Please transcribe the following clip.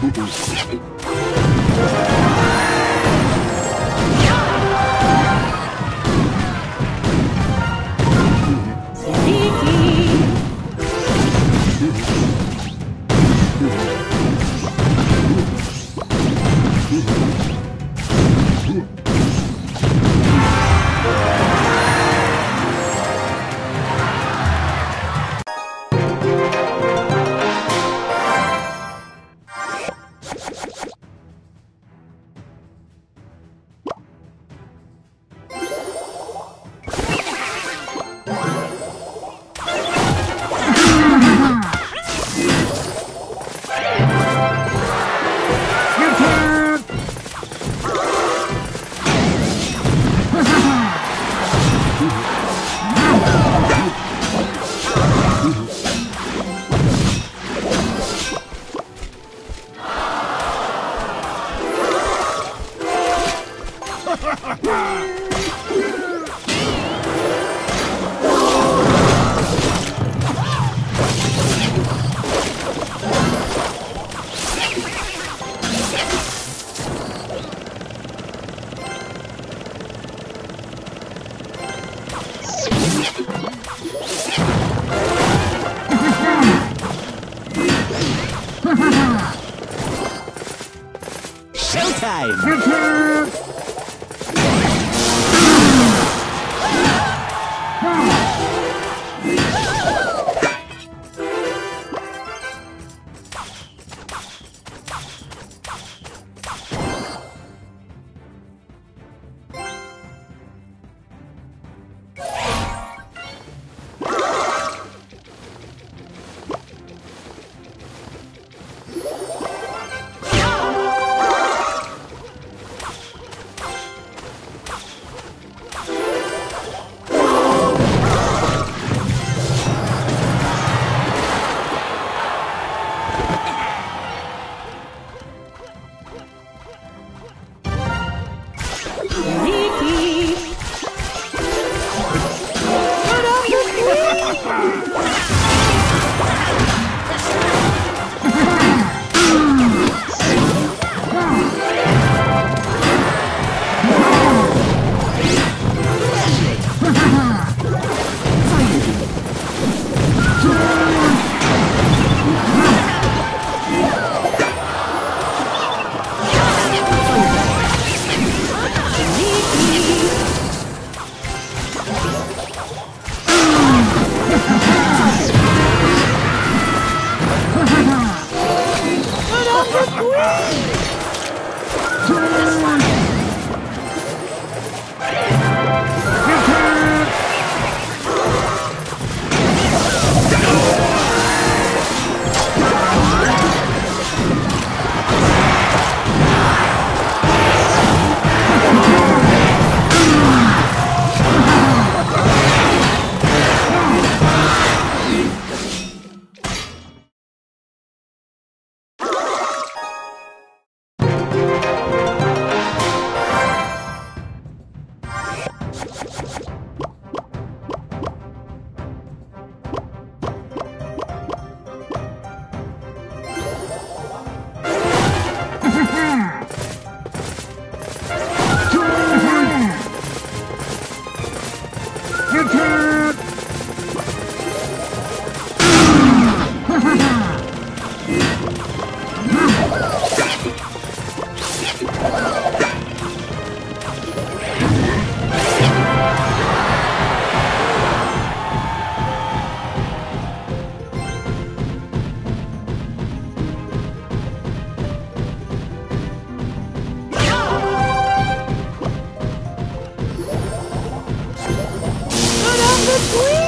Thank you. Showtime! sweet!